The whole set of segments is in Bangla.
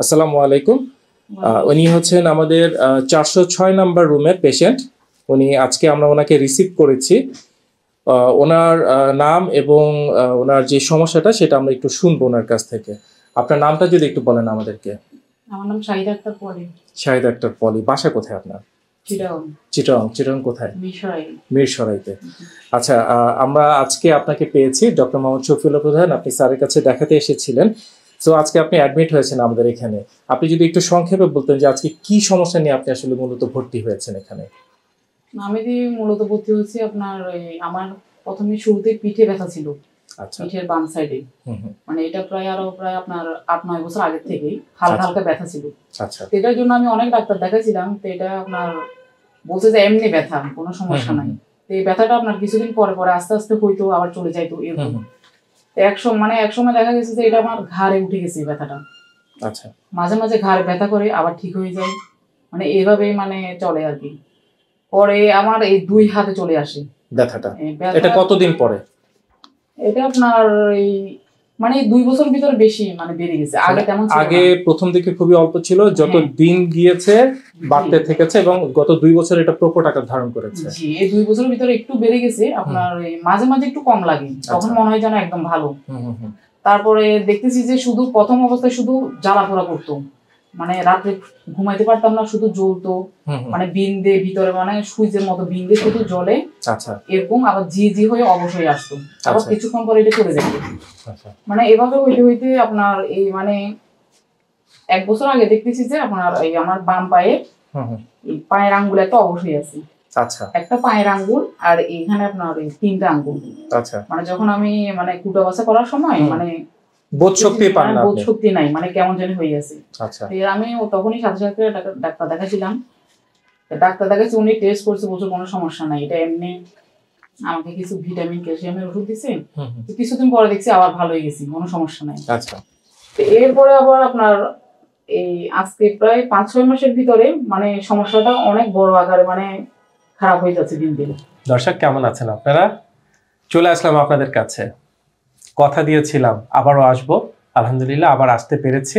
আসসালামু আলাইকুম। উনি হচ্ছেন আমাদের চারশো ছয় নাম্বার রুমের পেশেন্ট। উনি আজকে আমরা ওনাকে রিসিভ করেছি। ওনার নাম এবং ওনার যে সমস্যাটা সেটা আমরা একটু শুনব ওনার কাছ থেকে। আপনার নামটা যদি একটু বলেন আমাদেরকে। আমার নাম শাহিদ আক্তার পরে শাহিদ আক্তার পলি। বাসা কোথায় আপনার? চিটং চিটং কোথায়? মিরসরাইতে। আচ্ছা আমরা আজকে আপনাকে পেয়েছি ডক্টর মোহাম্মদ শফিউল্লাহ প্রধান। আপনি স্যারের কাছে দেখাতে এসেছিলেন। তো আজকে আপনি অ্যাডমিট হয়েছেন আমাদের এখানে। আপনি যদি একটু সংক্ষেপে বলতেন যে আজকে কি সমস্যা নিয়ে আপনি আসলে মূলত ভর্তি হয়েছেন এখানে? আমি যে মূলত ভর্তি হয়েছি আপনার আমার প্রথমে শুরুতে পিঠে ব্যথা ছিল। আচ্ছা। পিঠের বাম সাইডে মানে এটা প্রায় আরও প্রায় আপনার আট নয় বছর আগের থেকেই হালকা আচ্ছা। হালকা ব্যথা ছিল। আচ্ছা। এটার জন্য আমি অনেক ডাক্তার দেখাইছিলাম তো এটা আপনার বলছে যে এমনি ব্যথা কোনো সমস্যা নাই। তো এই ব্যথাটা আপনার কিছুদিন পরে পরে আস্তে আস্তে হইতো আবার চলে যাইতো এরকম। হুম, তো এক সময় মানে এক সময় দেখা গেছে যে এটা আমার ঘাড়ে উঠে গেছে ব্যথাটা। আচ্ছা। মাঝে মাঝে ঘাড় ব্যথা করে আবার ঠিক হয়ে যায়। মানে এভাবেই মানে চলে আর কি। পরে আমার এই দুই হাতে চলে আসে। ব্যথাটা। এটা কতদিন পরে? এটা আপনার এই মানে দুই বছর ভিতরে বেশি মানে বেড়ে গেছে। আগে তেমন আগে প্রথম দিকে খুবই অল্প ছিল যত হ্যাঁ। দিন গিয়েছে বাড়তে থেকেছে এবং গত দুই বছর এটা প্রকট আকার ধারণ করেছে। জি এই দুই বছরের ভিতরে একটু বেড়ে গেছে আপনার মাঝে মাঝে একটু কম লাগে তখন আচ্ছা। মনে হয় যেন একদম ভালো। তারপরে দেখতেছি যে শুধু প্রথম অবস্থায় শুধু জ্বালা পোড়া করতো। মানে রাতে ঘুমাইতে পারতাম না শুধু জ্বলতো। মানে বিন্দে ভিতরে মানে সুইচের মতো বিন্দে শুধু জ্বলে। আচ্ছা। এরকম আবার জি জি হয়ে অবশ্যই আসতো। আবার আচ্ছা। কিছুক্ষণ পরে এটা চলে যেত। আচ্ছা। মানে এভাবে হইতে হইতে আপনার এই মানে এক বছর আগে দেখতেছি যে আপনার এই আমার বাম পায়ে পায়ের আঙ্গুল একটা অবশ্যই আছে। আচ্ছা। একটা পায়ের আঙ্গুল আর এইখানে আপনার তিনটা আঙ্গুল। আচ্ছা। মানে যখন আমি মানে কুটা বাসা করার সময় মানে বোধ শক্তি পান না বোধ শক্তি নাই মানে কেমন জানি হয়ে গেছে। আচ্ছা। আমি তখনই সাথে সাথে ডাক্তার- দেখাছিলাম ডাক্তার দেখাচ্ছি উনি টেস্ট করছে বলছে কোনো সমস্যা নাই এটা এমনি আমাকে কিছু ভিটামিন ক্যালসিয়ামের ওষুধ দিছে। কিছুদিন পরে দেখছি আবার ভালো হয়ে গেছি কোনো সমস্যা নাই। আচ্ছা। তো এরপরে আবার আপনার এই আজকে প্রায় পাঁচ ছয় মাসের ভিতরে মানে সমস্যাটা অনেক বড় আকারে মানে খারাপ হয়ে যাচ্ছে দিন দিন। দর্শক কেমন আছেন আপনারা? চলে আসলাম আপনাদের কাছে। কথা দিয়েছিলাম, আবারও আসব। আলহামদুলিল্লাহ, আবার আসতে পেরেছি।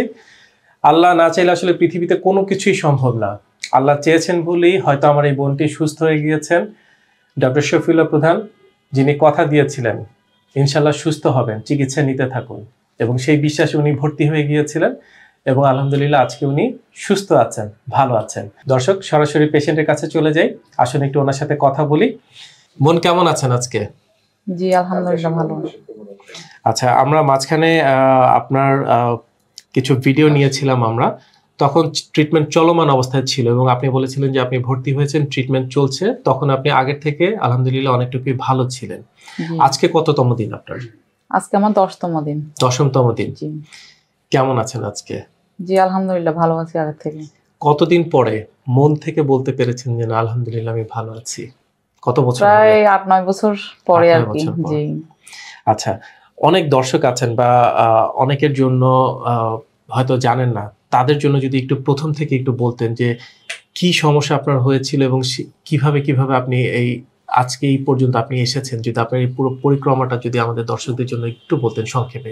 আল্লাহ না চাইলে আসলে পৃথিবীতে কোনো কিছুই সম্ভব না। আল্লাহ চেয়েছেন বলেই হয়তো আমার এই বোনটি সুস্থ হয়ে গিয়েছেন। ডক্টর শফিউল্লাহ প্রধান, যিনি কথা দিয়েছিলেন ইনশাল্লাহ সুস্থ হবেন, চিকিৎসা নিতে থাকুন। এবং সেই বিশ্বাসে উনি ভর্তি হয়ে গিয়েছিলেন এবং আলহামদুলিল্লাহ আজকে উনি সুস্থ আছেন, ভালো আছেন। দর্শক, সরাসরি পেশেন্টের কাছে চলে যাই। আসুন একটু ওনার সাথে কথা বলি। বোন, কেমন আছেন আজকে? জি, আলহামদুলিল্লাহ, ভালো আচ্ছা আমরা মাঝখানে আপনার কিছু ভিডিও নিয়েছিলাম আমরা। তখন ট্রিটমেন্ট চলমান অবস্থায় ছিল এবং আপনি বলেছিলেন যে আপনি ভর্তি হয়েছেন ট্রিটমেন্ট চলছে। তখন আপনি আগের থেকে আলহামদুলিল্লাহ অনেকটুকুই ভালো ছিলেন। আজকে কততম দিন আপনার? আজকে আমার দশতম দিন। দশমতম দিন। কেমন আছেন আজকে? জি আলহামদুলিল্লাহ ভালো আছি আগের থেকে। কতদিন পরে মন থেকে বলতে পেরেছেন যে না আলহামদুলিল্লাহ আমি ভালো আছি কত বছর প্রায়? আট নয় বছর পরে আর কি জি। আচ্ছা অনেক দর্শক আছেন বা অনেকের জন্য হয়তো জানেন না তাদের জন্য যদি একটু প্রথম থেকে একটু বলতেন যে কি সমস্যা আপনার হয়েছিল এবং কীভাবে কীভাবে আপনি এই আজকে এই পর্যন্ত আপনি এসেছেন? যদি আপনার এই পুরো পরিক্রমাটা যদি আমাদের দর্শকদের জন্য একটু বলতেন সংক্ষেপে।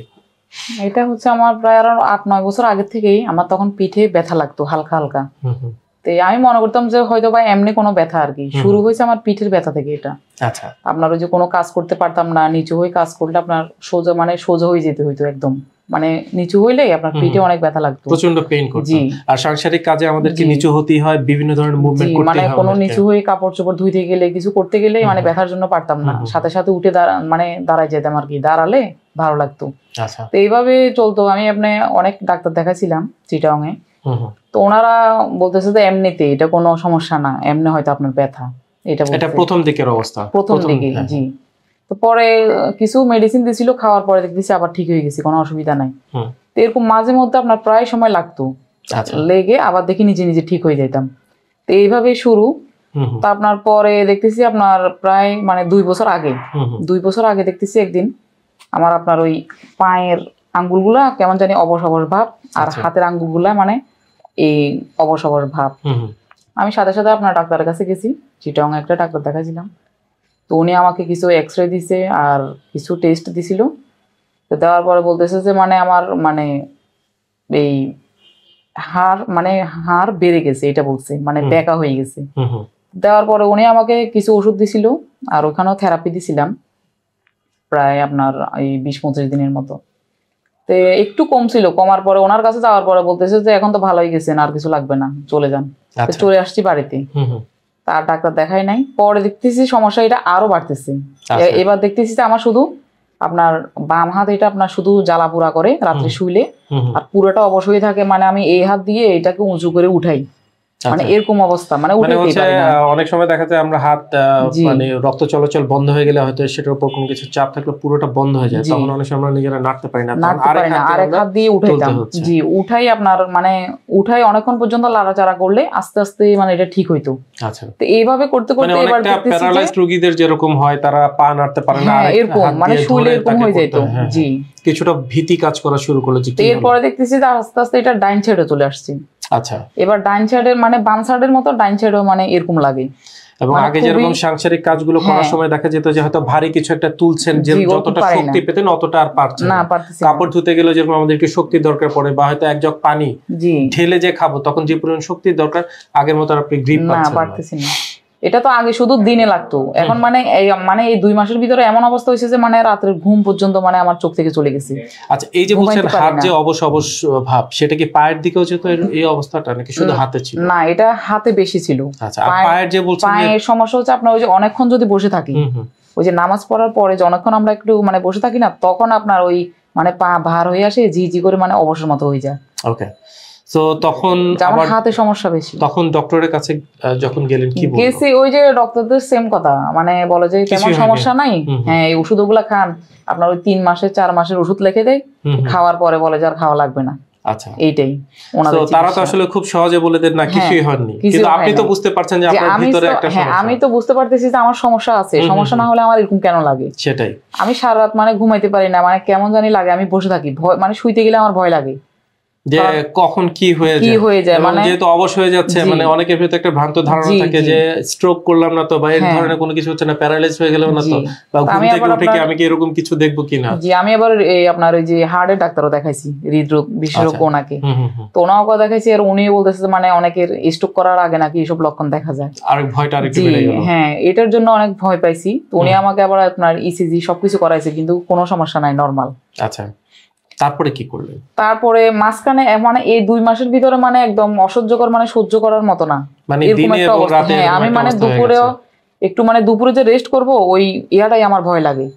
এটা হচ্ছে আমার প্রায় আরও আট নয় বছর আগে থেকেই আমার তখন পিঠে ব্যথা লাগতো হালকা হালকা। হুম হুম। তো আমি মনে করতাম যে হয়তো বা এমনি কোনো ব্যথা আর কি। শুরু হয়েছে আমার পিঠের ব্যথা থেকে এটা। আচ্ছা। আপনার ওই যে কোনো কাজ করতে পারতাম না নিচু হয়ে কাজ করলে আপনার সোজা মানে সোজা হয়ে যেতে হইতো একদম। মানে নিচু হইলে আপনার পিঠে অনেক ব্যথা লাগতো। প্রচণ্ড পেইন করতো জি। আর সাংসারিক কাজে আমাদেরকে। নিচু হতেই হয় বিভিন্ন ধরনের মুভমেন্ট করতে হয় মানে কোনো নিচু হয়ে কাপড় চোপড় ধুইতে গেলে কিছু করতে গেলে মানে ব্যথার জন্য পারতাম না। সাথে সাথে উঠে দাঁড়া মানে দাঁড়ায় যেতাম আর কি। দাঁড়ালে ভালো লাগতো। আচ্ছা। তো এইভাবে চলতো। আমি আপনি অনেক ডাক্তার দেখাছিলাম চিটাং এ। তো ওনারা বলতেছে যে এমনিতে এটা কোনো সমস্যা না এমনি হয়তো আপনার ব্যথা এটা এটা প্রথম দিকের অবস্থা প্রথম দিকে হ্যাঁ। জি। তো পরে কিছু মেডিসিন দিছিল খাওয়ার পরে দেখতেছি আবার ঠিক হয়ে গেছে কোনো অসুবিধা নাই। তো এরকম মাঝে মধ্যে আপনার প্রায় সময় লাগতো। আচ্ছা। লেগে আবার দেখি নিজে নিজে ঠিক হয়ে যেতাম তো এইভাবে শুরু। তা আপনার পরে দেখতেছি আপনার প্রায় মানে দুই বছর আগে দুই বছর আগে দেখতেছি একদিন আমার আপনার ওই পায়ের আঙ্গুলগুলা কেমন জানি অবশ অবশ ভাব আর আচ্ছা। হাতের আঙ্গুলগুলা মানে এই অবশ ভাব। আমি সাথে সাথে আপনার ডাক্তারের কাছে গেছি চিটং একটা ডাক্তার দেখাছিলাম তো উনি আমাকে কিছু এক্স রে দিছে আর কিছু টেস্ট দিছিল। তো দেওয়ার পরে বলতেছে যে মানে আমার মানে এই হাড় মানে হাড় বেড়ে গেছে এটা বলছে মানে। বেঁকা হয়ে গেছে। দেওয়ার পরে উনি আমাকে কিছু ওষুধ দিছিল আর ওখানেও থেরাপি দিছিলাম প্রায় আপনার এই বিশ পঁচিশ দিনের মতো। তো একটু কম ছিল কমার পরে ওনার কাছে যাওয়ার পরে বলতেছে যে এখন তো ভালোই গেছেন আর কিছু লাগবে না চলে যান। আচ্ছা। চলে আসছি বাড়িতে। তার ডাক্তার দেখাই নাই। পরে দেখতেছি সমস্যা এটা আরও বাড়তেছে। আচ্ছা। এবার দেখতেছি যে আমার শুধু আপনার বাম হাত এটা আপনার শুধু জ্বালা পোড়া করে রাত্রে শুইলে আর পুরোটা অবশ্যই থাকে। মানে আমি এই হাত দিয়ে এটাকে উঁচু করে উঠাই। মানে আচ্ছা। এরকম অবস্থা মানে মানে অনেক সময় দেখা যায় আমরা হাত মানে রক্ত চলাচল বন্ধ হয়ে গেলে হয়তো সেটার উপর কোনো কিছু চাপ থাকলে পুরোটা বন্ধ হয়ে যায় তখন অনেক সময় আমরা নিজেরা নাড়তে পারি না নাড়তে আরেক পারি না হাত দিয়ে আরেক হাত দিয়ে উঠাইতাম জি উঠাই আপনার মানে উঠাই অনেকক্ষণ পর্যন্ত লাড়াচাড়া করলে আস্তে আস্তে মানে এটা ঠিক হইতো। আচ্ছা। তো এইভাবে করতে মানে করতে এবার প্যারালাইজড রোগীদের যেরকম হয় তারা পা নাড়তে পারে না হ্যাঁ এরকম মানে এরকম হয়ে যেত হ্যাঁ, জি। কিছুটা ভীতি কাজ করা শুরু করল এরপরে দেখতেছি যে আস্তে আস্তে এটা ডাইন সাইডে চলে আসছে। আচ্ছা। এবার ডাইন সাইডের মানে বাম সাইডের মতো ডাইন সাইডেও মানে এরকম লাগে। এবং মানে আগে যেরকম সাংসারিক কাজগুলো করার হ্যাঁ। সময় দেখা যেত যে হয়তো ভারী কিছু একটা তুলছেন যে যতটা শক্তি পেতেন অতটা আর পারছেন না পারতেছেন কাপড় ধুতে গেলে যেরকম আমাদের একটু শক্তির দরকার পড়ে বা হয়তো এক জগ পানি ঢেলে যে খাব তখন যে পরিমাণ শক্তি দরকার আগের মতো আর আপনি গ্রিপ পাচ্ছেন না। পারতেছেন না। এটা তো আগে শুধু দিনে লাগতো। এখন মানে এই মানে এই দুই মাসের ভিতরে এমন অবস্থা হয়েছে যে মানে রাত্রের ঘুম পর্যন্ত মানে আমার চোখ থেকে চলে গেছে। আচ্ছা এই যে বলছেন হাত যে অবশ অবশ ভাব সেটা কি পায়ের দিকেও যেত এই অবস্থাটা নাকি শুধু হাতে ছিল? না এটা হাতে বেশি ছিল। আচ্ছা আর পায়ের যে বলছেন পায়ের সমস্যা হচ্ছে আপনার ওই যে অনেকক্ষণ যদি বসে থাকি ওই যে নামাজ পড়ার পরে যে অনেকক্ষণ আমরা একটু মানে বসে থাকি না তখন আপনার ওই মানে পা ভার হয়ে আসে জি জি করে মানে অবসর মতো হয়ে যায়। ওকে তো তখন আমার হাতে সমস্যা বেশি। তখন ডক্টরের কাছে যখন গেলেন কি গেছি ওই যে ডক্টরদের সেম কথা। মানে বলে যে তেমন সমস্যা নাই। হ্যাঁ এই ওষুধগুলা খান। আপনার ওই তিন মাসের চার মাসের ওষুধ লিখে দেয়। খাওয়ার পরে বলে যে আর খাওয়া লাগবে না। আচ্ছা। এইটাই। তারা তো আসলে খুব সহজে বলে দেন না কিছুই হয়নি। কিন্তু আপনি তো বুঝতে পারছেন যে আপনার আমি ভিতরে তো- একটা হ্যাঁ আমি তো বুঝতে পারতেছি যে আমার সমস্যা আছে। সমস্যা না হলে আমার এরকম কেন লাগে? সেটাই। আমি সারা রাত মানে ঘুমাইতে পারি না। মানে কেমন জানি লাগে। আমি বসে থাকি। মানে শুইতে গেলে আমার ভয় লাগে। যে কখন কি হয়ে কি যায়। হয়ে যায় মানে যেহেতু অবশ হয়ে যাচ্ছে মানে অনেকের ভিতরে একটা ভ্রান্ত ধারণা থাকে যে স্ট্রোক করলাম না তো বা এই হ্যাঁ। ধরনের কোনো কিছু হচ্ছে না প্যারালাইজ হয়ে গেল না তো বা ঘুম থেকে উঠে কি আমি কি এরকম কিছু দেখব কিনা? জি আমি আবার এই আপনার ওই যে হার্টের ডাক্তারও দেখাইছি হৃদরোগ বিশেষজ্ঞ আচ্ছা। ওনাকে। তো ওনাকে দেখাইছি আর উনিও বলতেছে মানে অনেকের স্ট্রোক করার আগে নাকি এইসব লক্ষণ দেখা যায়। আর ভয়টা আরেকটু বেড়ে গেল। হ্যাঁ এটার জন্য অনেক ভয় পাইছি। তো উনি আমাকে আবার আপনার ইসিজি সবকিছু করাইছে কিন্তু কোনো সমস্যা নাই নর্মাল আচ্ছা। তারপরে কি করলেন? তারপরে মাঝখানে মানে এই দুই মাসের ভিতরে মানে একদম অসহ্যকর মানে সহ্য করার মতো না। মানে হ্যাঁ, আমি মানে দুপুরেও একটু মানে দুপুরে যে রেস্ট করব ওই ইয়াটাই আমার ভয় লাগে।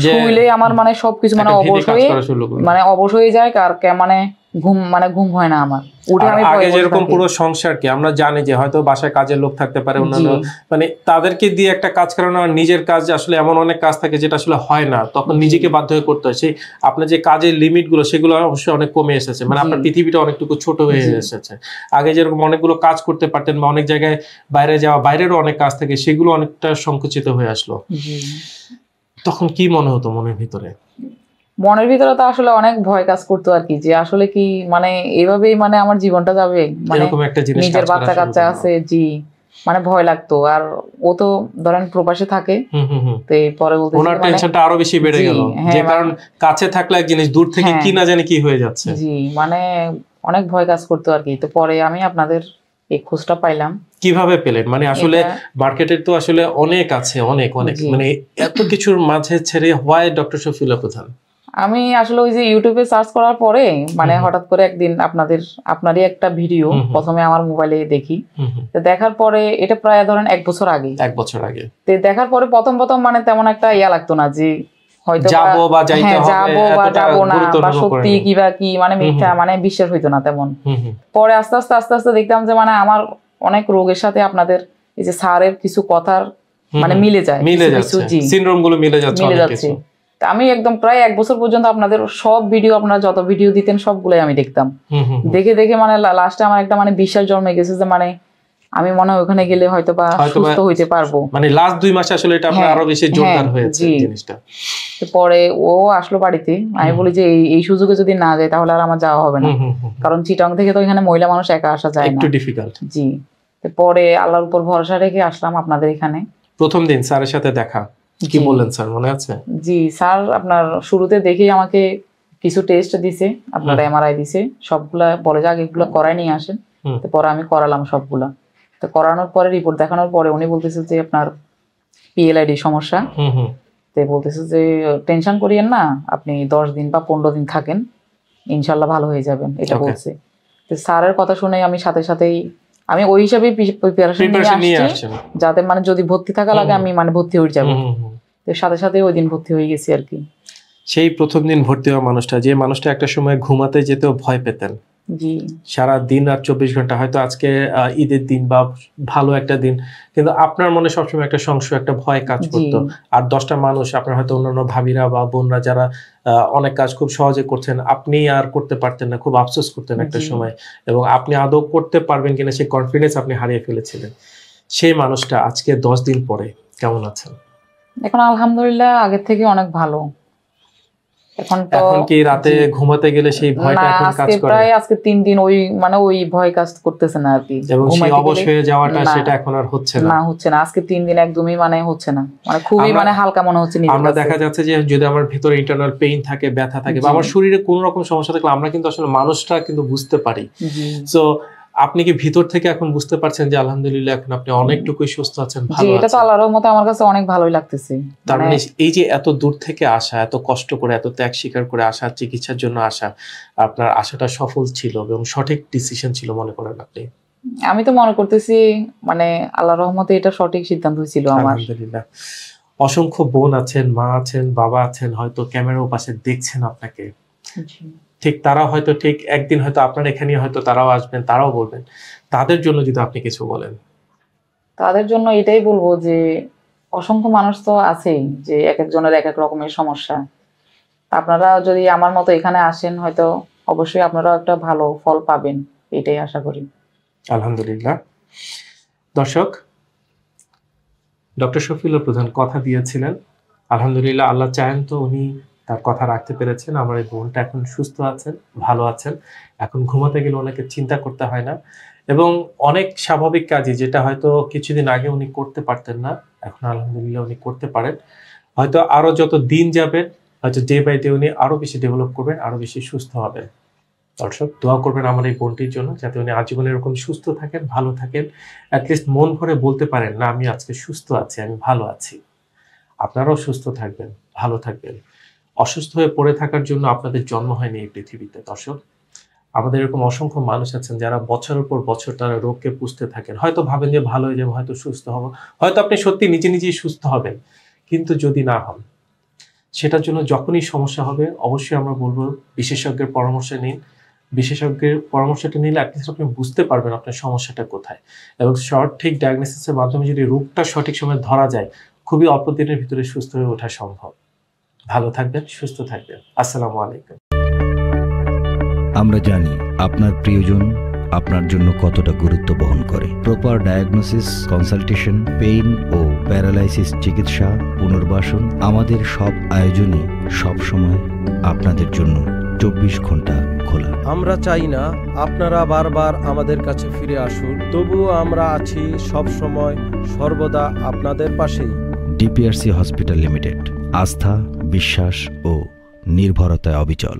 শুইলে আমার মানে সবকিছু মানে অবশ হয়ে করা করল। মানে অবশ হয়ে যায় আর কে- মানে ঘুম মানে ঘুম হয় না আমার। উঠে আমি আগে যেরকম পুরো সংসারকে আমরা জানি যে হয়তো বাসায় কাজের লোক থাকতে পারে অন্যান্য মানে তাদেরকে দিয়ে একটা কাজ করানো আর নিজের কাজ আসলে এমন অনেক কাজ থাকে যেটা আসলে হয় না। তখন নিজেকে বাধ্য হয়ে করতে হয়। সেই আপনার যে কাজের লিমিটগুলো সেগুলো অবশ্যই অনেক কমে এসেছে। মানে আপনার পৃথিবীটা অনেকটুকু ছোট হয়ে এসেছে। আগে যেরকম অনেকগুলো কাজ করতে পারতেন বা অনেক জায়গায় বাইরে যাওয়া বাইরেরও অনেক কাজ থাকে সেগুলো অনেকটা সংকুচিত হয়ে আসলো। তখন কি মনে হতো মনের ভিতরে? মনের ভিতরে তো আসলে অনেক ভয় কাজ করতো আর কি যে আসলে কি মানে এভাবেই মানে আমার জীবনটা যাবে? মানে নিজের বাচ্চা কাচ্চা আছে জি মানে ভয় লাগতো। আর ও তো ধরেন প্রবাসে থাকে তো পরে বলতেছি ওনার মানে টেনশনটা আরও বেশি বেড়ে গেল। হ্যাঁ, যে মানে- কারণ কাছে থাকলে এক জিনিস দূর থেকে হ্যাঁ। কি না জানি কি হয়ে যাচ্ছে। জি মানে অনেক ভয় কাজ করতো আর কি। তো পরে আমি আপনাদের এই খোঁজটা পাইলাম। কীভাবে পেলেন? মানে আসলে মার্কেটের তো আসলে অনেক আছে অনেক অনেক। মানে এত কিছুর মাঝে ছেড়ে হোয়াই ডক্টর শফিউল্লাহ প্রধান? আমি আসলে ওই যে ইউটিউবে সার্চ করার পরে মানে। হঠাৎ করে একদিন আপনাদের আপনারই একটা ভিডিও। প্রথমে আমার মোবাইলে দেখি। দেখার পরে এটা প্রায় ধরেন এক বছর আগে। এক বছর আগে। তো দেখার পরে প্রথম প্রথম মানে তেমন একটা ইয়া লাগতো না যে হয়তো যাব বা যাইতে হ্যাঁ হবে যাব বা যাব না বা সত্যি। কি বা কি মানে মিথ্যা মানে বিশ্বাস হইতো না তেমন। পরে আস্তে আস্তে আস্তে আস্তে দেখতাম যে মানে আমার অনেক রোগের সাথে আপনাদের এই যে স্যারের কিছু কথার মানে মিলে যায় মিলে যাচ্ছে। সিনড্রোমগুলো মিলে যাচ্ছে মিলে যাচ্ছে। কিছু। তা আমি একদম প্রায় এক বছর পর্যন্ত আপনাদের সব ভিডিও আপনারা যত ভিডিও দিতেন সবগুলোই আমি দেখতাম। দেখে দেখে মানে লাস্টে আমার একটা মানে বিশ্বাস জন্মে গেছে যে মানে আমি মনে হয় ওখানে গেলে হয়তো বা সুস্থ হইতে পারব। মানে লাস্ট দুই মাসে আসলে এটা আপনার হ্যাঁ, আরও বেশি জোরদার হ্যাঁ, হয়েছে জি। জিনিসটা। পরে ও আসলো বাড়িতে আমি বলি যে এই সুযোগে যদি না যায় তাহলে আর আমার যাওয়া হবে না। কারণ চিটং থেকে তো এখানে মহিলা মানুষ একা আসা যায় না। একটু ডিফিকাল্ট জি। পরে আল্লাহর উপর ভরসা রেখে আসলাম আপনাদের এখানে। প্রথম দিন স্যারের সাথে দেখা। কি বললেন স্যার মনে আছে? জি স্যার আপনার শুরুতে দেখেই আমাকে কিছু টেস্ট দিছে আপনার। এমআরআই দিছে সবগুলা বলে যে আগে এগুলো করাই নিয়ে আসেন। তো পরে আমি করালাম সবগুলা। তো করানোর পরে রিপোর্ট দেখানোর পরে উনি বলতেছে যে আপনার পিএলআইডি সমস্যা। হুম হুম। তো বলতেছে যে টেনশন করিয়েন না আপনি দশ দিন বা পনেরো দিন থাকেন ইনশাল্লাহ ভালো হয়ে যাবেন। এটা বলছে। তো স্যারের কথা শুনে আমি সাথে সাথেই আমি ওই হিসাবে প্রিপারেশন নিয়ে আসছি। যাতে মানে যদি ভর্তি থাকা লাগে আমি মানে ভর্তি হয়ে যাব। তো সাথে সাথে ওই দিন ভর্তি হয়ে গেছি আর কি। সেই প্রথম দিন ভর্তি হওয়া মানুষটা যে মানুষটা একটা সময় ঘুমাতে যেতেও ভয় পেতেন। জি। সারা দিন আর চব্বিশ ঘণ্টা হয়তো আজকে ঈদের দিন বা ভালো একটা দিন। কিন্তু আপনার মনে সবসময় একটা সংশয় একটা ভয় কাজ করতো। আর দশটা মানুষ আপনার হয়তো অন্যান্য ভাবিরা বা বোনরা যারা অনেক কাজ খুব সহজে করছেন আপনি আর করতে পারতেন না খুব আফসোস করতেন একটা সময়। এবং আপনি আদৌ করতে পারবেন কিনা সেই কনফিডেন্স আপনি হারিয়ে ফেলেছিলেন। সেই মানুষটা আজকে দশ দিন পরে কেমন আছেন? এখন আলহামদুলিল্লাহ আগের থেকে অনেক ভালো। এখন তো এখন কি রাতে ঘুমাতে গেলে সেই ভয়টা এখন কাজ করে? প্রায় আজকে তিন দিন ওই মানে ওই ভয় কাজ করতেছে না আর কি। এবং সেই অবশ হয়ে যাওয়াটা সেটা এখন আর হচ্ছে না। না হচ্ছে না। আজকে তিন দিন একদমই মানে হচ্ছে না। মানে খুবই মানে হালকা মনে হচ্ছে নিজের আমরা দেখা যাচ্ছে যে যদি আমার ভিতরে ইন্টারনাল পেইন থাকে ব্যথা থাকে বা আমার শরীরে কোনো রকম সমস্যা থাকলে আমরা কিন্তু আসলে মানুষটা কিন্তু বুঝতে পারি। সো আপনি কি ভিতর থেকে এখন বুঝতে পারছেন যে আলহামদুলিল্লাহ এখন আপনি অনেকটুকুই সুস্থ আছেন ভালো এটা তো আল্লাহর মতে আমার কাছে অনেক ভালোই লাগতেছে। তার মানে মানে এই যে এত দূর থেকে আসা এত কষ্ট করে এত ত্যাগ স্বীকার করে আসা চিকিৎসার জন্য আসা আপনার আশাটা সফল ছিল এবং সঠিক ডিসিশন ছিল মনে করেন আপনি? আমি তো মনে করতেছি মানে আল্লাহর রহমতে এটা সঠিক সিদ্ধান্ত ছিল আমার। আলহামদুলিল্লাহ। অসংখ্য বোন আছেন মা আছেন বাবা আছেন হয়তো ক্যামেরার পাশে দেখছেন আপনাকে। জি। ঠিক তারা হয়তো ঠিক একদিন হয়তো আপনার এখানে হয়তো তারাও আসবেন তারাও বলবেন। তাদের জন্য যদি আপনি কিছু বলেন। তাদের জন্য এটাই বলব যে অসংখ্য মানুষ তো আছেই যে এক একজনের এক এক রকমের সমস্যা। আপনারা যদি আমার মতো এখানে আসেন হয়তো অবশ্যই আপনারা একটা ভালো ফল পাবেন এটাই আশা করি। আলহামদুলিল্লাহ। দর্শক ডক্টর শফিউল্লাহ প্রধান কথা দিয়েছিলেন। আলহামদুলিল্লাহ আল্লাহ চায়েন তো উনি তার কথা রাখতে পেরেছেন। আমার এই বোনটা এখন সুস্থ আছেন, ভালো আছেন। এখন ঘুমাতে গেলে ওনাকে চিন্তা করতে হয় না। এবং অনেক স্বাভাবিক কাজই যেটা হয়তো কিছুদিন আগে উনি করতে পারতেন না, এখন আলহামদুলিল্লাহ উনি করতে পারেন। হয়তো আরও যত দিন যাবে, হয়তো ডে বাই ডে উনি আরও বেশি ডেভেলপ করবেন, আরও বেশি সুস্থ হবেন। দর্শক, দোয়া করবেন আমার এই বোনটির জন্য, যাতে উনি আজীবন এরকম সুস্থ থাকেন, ভালো থাকেন। অ্যাটলিস্ট মন ভরে বলতে পারেন, না, আমি আজকে সুস্থ আছি, আমি ভালো আছি। আপনারাও সুস্থ থাকবেন, ভালো থাকবেন। অসুস্থ হয়ে পড়ে থাকার জন্য আপনাদের জন্ম হয়নি এই পৃথিবীতে, দর্শক। আমাদের এরকম অসংখ্য মানুষ আছেন যারা বছরের পর বছর তারা রোগকে পুষতে থাকেন। হয়তো ভাবেন যে ভালো হয়ে যাব, হয়তো সুস্থ হব। হয়তো আপনি সত্যি নিজে নিজেই সুস্থ হবেন, কিন্তু যদি না হন, সেটার জন্য যখনই সমস্যা হবে, অবশ্যই আমরা বলব বিশেষজ্ঞের পরামর্শ নিন। বিশেষজ্ঞের পরামর্শটা নিলে অ্যাটলিস্ট আপনি বুঝতে পারবেন আপনার সমস্যাটা কোথায়। এবং সঠিক ডায়াগনোসিসের মাধ্যমে যদি রোগটা সঠিক সময় ধরা যায়, খুবই অল্প দিনের ভিতরে সুস্থ হয়ে ওঠা সম্ভব। ভালো থাকবেন সুস্থ থাকবেন। আসসালামু আলাইকুম। আমরা জানি আপনার প্রিয়জন আপনার জন্য কতটা গুরুত্ব বহন করে। প্রপার ডায়াগনোসিস কনসালটেশন পেইন ও প্যারালাইসিস চিকিৎসা পুনর্বাসন আমাদের সব আয়োজনই সব সময় আপনাদের জন্য চব্বিশ ঘণ্টা খোলা। আমরা চাই না আপনারা বারবার আমাদের কাছে ফিরে আসুন তবুও আমরা আছি সব সময় সর্বদা আপনাদের পাশেই। ডিপিআরসি হসপিটাল লিমিটেড আস্থা বিশ্বাস ও নির্ভরতায় অবিচল।